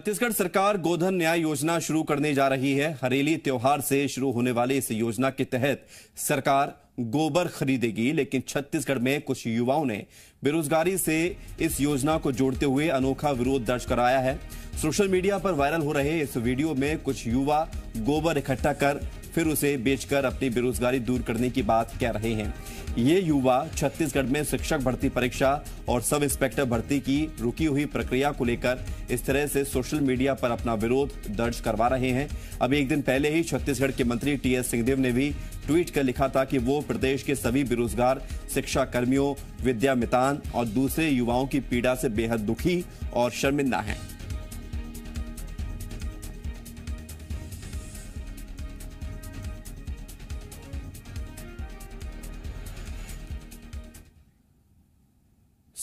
छत्तीसगढ़ सरकार गोधन न्याय योजना शुरू करने जा रही है। हरेली त्योहार से शुरू होने वाली इस योजना के तहत सरकार गोबर खरीदेगी, लेकिन छत्तीसगढ़ में कुछ युवाओं ने बेरोजगारी से इस योजना को जोड़ते हुए अनोखा विरोध दर्ज कराया है। सोशल मीडिया पर वायरल हो रहे इस वीडियो में कुछ युवा गोबर इकट्ठा कर फिर उसे बेचकर अपनी बेरोजगारी दूर करने की बात कह रहे हैं। ये युवा छत्तीसगढ़ में शिक्षक भर्ती परीक्षा और सब इंस्पेक्टर भर्ती की रुकी हुई प्रक्रिया को लेकर इस तरह से सोशल मीडिया पर अपना विरोध दर्ज करवा रहे हैं। अभी एक दिन पहले ही छत्तीसगढ़ के मंत्री टी एस सिंहदेव ने भी ट्वीट कर लिखा था कि वो प्रदेश के सभी बेरोजगार शिक्षा कर्मियों विद्या मितान और दूसरे युवाओं की पीड़ा से बेहद दुखी और शर्मिंदा हैं।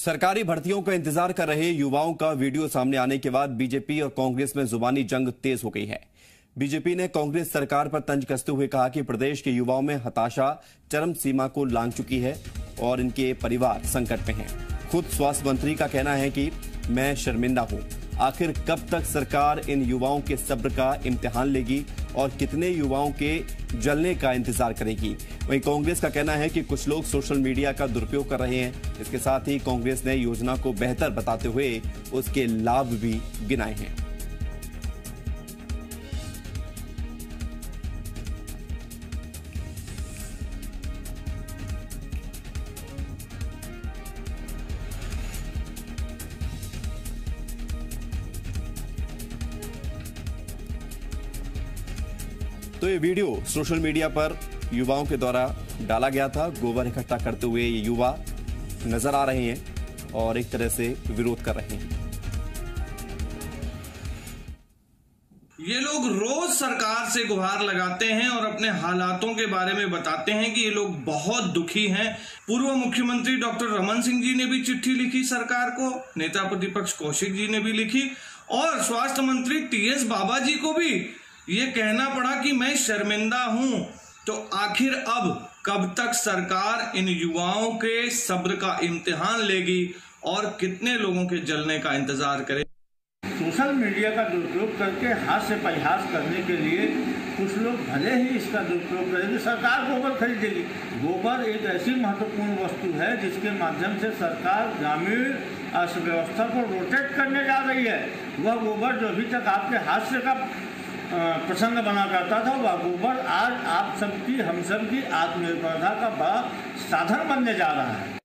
सरकारी भर्तियों का इंतज़ार कर रहे युवाओं का वीडियो सामने आने के बाद बीजेपी और कांग्रेस में जुबानी जंग तेज हो गई है। बीजेपी ने कांग्रेस सरकार पर तंज कसते हुए कहा कि प्रदेश के युवाओं में हताशा चरम सीमा को लांग चुकी है और इनके परिवार संकट में हैं। खुद स्वास्थ्य मंत्री का कहना है कि मैं शर्मिंदा हूँ। आखिर कब तक सरकार इन युवाओं के सब्र का इम्तिहान लेगी और कितने युवाओं के जलने का इंतज़ार करेगी? वहीं कांग्रेस का कहना है कि कुछ लोग सोशल मीडिया का दुरुपयोग कर रहे हैं। इसके साथ ही कांग्रेस ने योजना को बेहतर बताते हुए उसके लाभ भी गिनाए हैं। तो ये वीडियो सोशल मीडिया पर युवाओं के द्वारा डाला गया था। गोबर इकट्ठा करते हुए ये युवा नज़र आ रहे हैं और एक तरह से विरोध कर रहे हैं। ये लोग रोज सरकार से गुहार लगाते हैं और अपने हालातों के बारे में बताते हैं कि ये लोग बहुत दुखी हैं। पूर्व मुख्यमंत्री डॉक्टर रमन सिंह जी ने भी चिट्ठी लिखी सरकार को, नेता प्रतिपक्ष कौशिक जी ने भी लिखी, और स्वास्थ्य मंत्री टीएस बाबा जी को भी। ये कहना पड़ा कि मैं शर्मिंदा हूँ। तो आखिर अब कब तक सरकार इन युवाओं के सब्र का इम्तिहान लेगी और कितने लोगों के जलने का इंतज़ार करे? सोशल मीडिया का दुरुपयोग करके हाथ से परिहास करने के लिए कुछ लोग भले ही इसका दुरुपयोग करेंगे सरकार गोबर खरीदेगी। गोबर एक ऐसी महत्वपूर्ण वस्तु है जिसके माध्यम से सरकार ग्रामीण अर्थव्यवस्था को रोटेट करने जा रही है। वह गोबर जो अभी तक आपके हास्य का प्रसंग बना करता था, वह गोबर आज आप सबकी, हम सब की आत्मनिर्भरता का बड़ा साधन बनने जा रहा है।